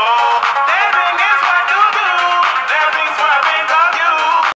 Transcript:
God.